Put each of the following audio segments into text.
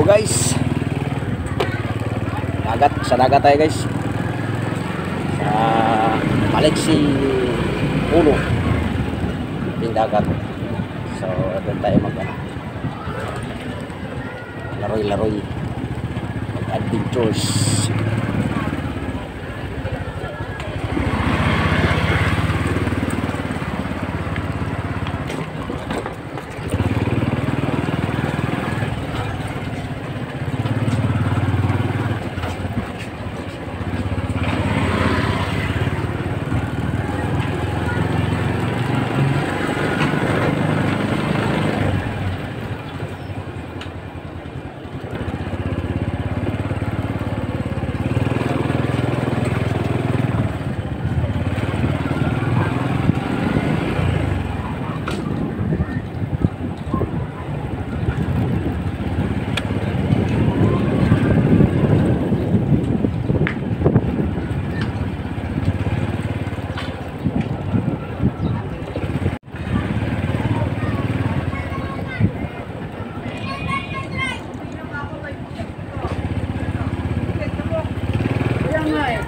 go guys. Dagat, sa dagat tayo guys. Sa Malexi Ulo. Yung dagat. So, doon tayo mag ano, laroy-laroy. Mag-adventures. Right.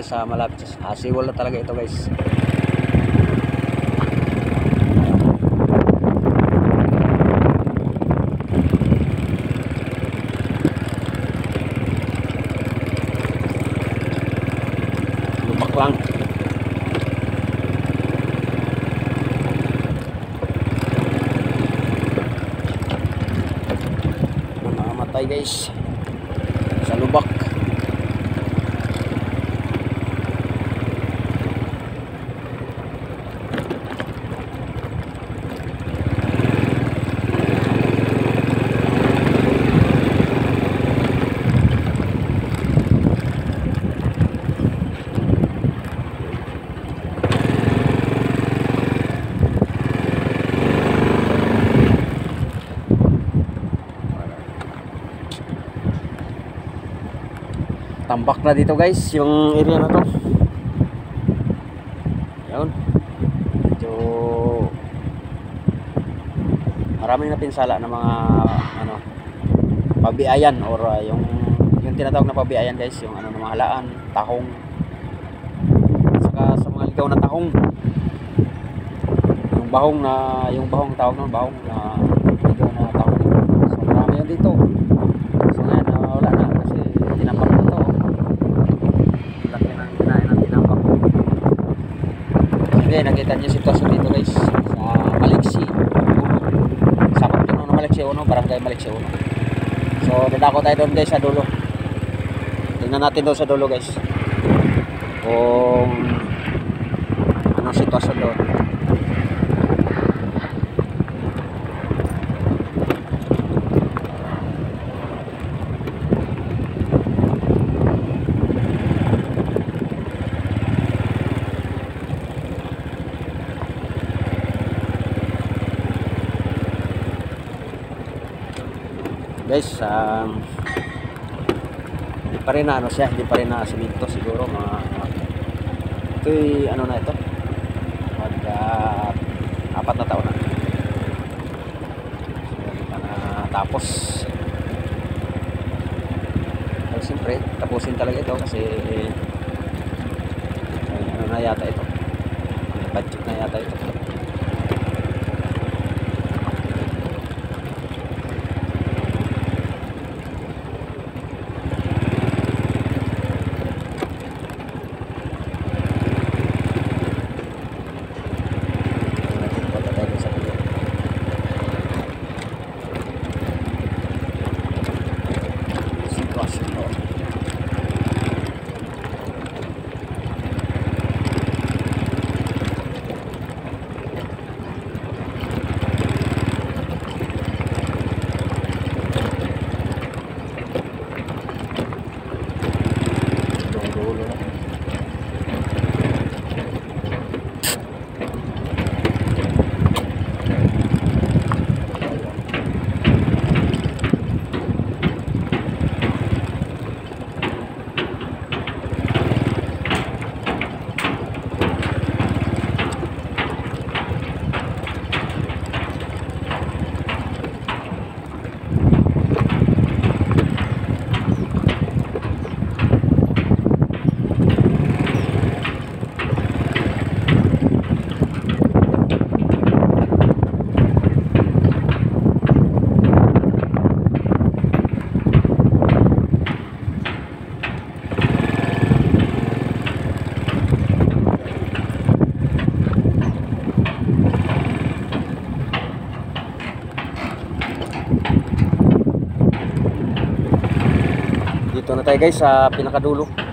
Tayo sa malapit sa seawall na talaga ito guys. Lumak lang namamatay guys sa lubak tambak na dito guys. Yung area na to. Yun. Medyo maraming napinsala ng mga ano pabiayan or uh, yung yung tinatawag na pabiayan guys yung ano ng mga halaan tahong. Saka sa mga ligaw na tahong. Yung bahong na yung bahong tawag ng bahong na ligaw na tahong. So marami yun dito so ngayon uh, wala na kasi tinampak na to laki ng kinain ng tinampak hindi nakita niyo sitwasyon dito guys. Sa Maliksi. Sakop din ng Maliksi 1 barangay Maliksi 1 so dadako tayo doon guys sa dulo. Tingnan natin doon sa dulo guys. Kung anong sitwasyon doon guys um, hindi pa rin na ano siya hindi pa rin na simento siguro mga ito'y ano na ito? Mag uh, apat na taon na. So, na tapos pero siyempre tapusin talaga ito kasi ay, ano na yata ito? Budget na yata ito dito na tayo guys sa pinakadulo.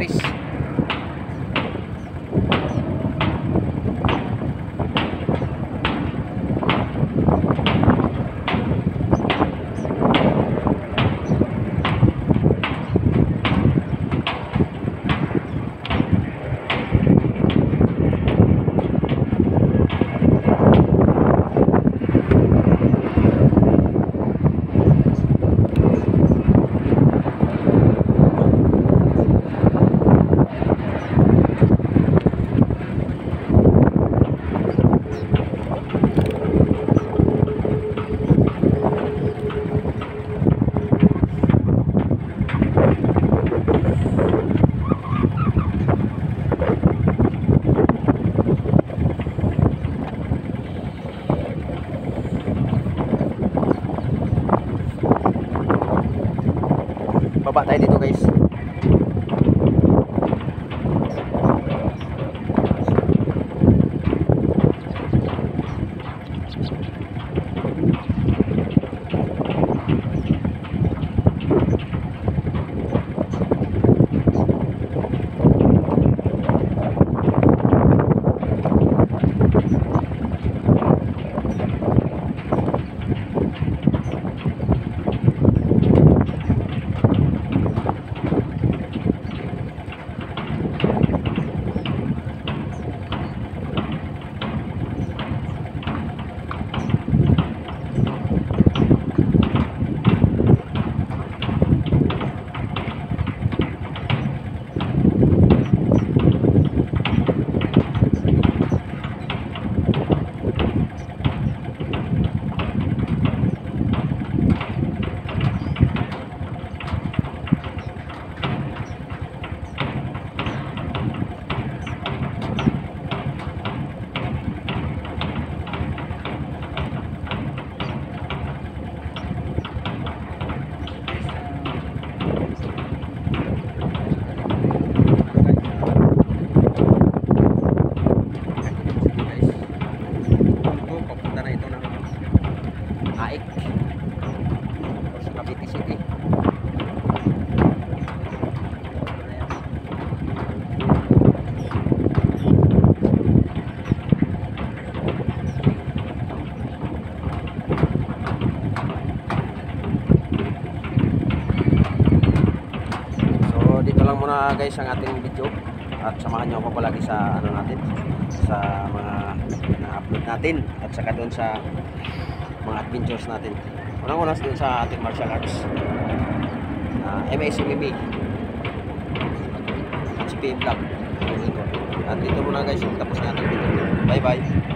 rubbish. Baba tayo dito guys. Papunta na ito ng AIK or sa Cavite City. So guys ang ating video at samahan niyo ako palagi sa ano natin sa mga na-upload natin at saka doon sa mga adventures natin. Unang-una doon sa ating martial arts. Uh, MACMB at si PM Vlog. At dito muna guys yung tapos natin video. Bye bye.